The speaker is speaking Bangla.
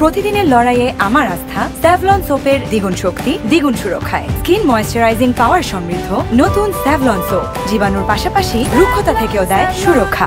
প্রতিদিনের লড়াইয়ে আমার আস্থা, স্যাভলন সোপের দ্বিগুণ শক্তি, দ্বিগুণ সুরক্ষায়। স্কিন ময়েশ্চারাইজিং পাওয়ার সমৃদ্ধ, নতুন স্যাভলন সোপ, জীবাণুর পাশাপাশি রুক্ষতা থেকেও দেয় সুরক্ষা।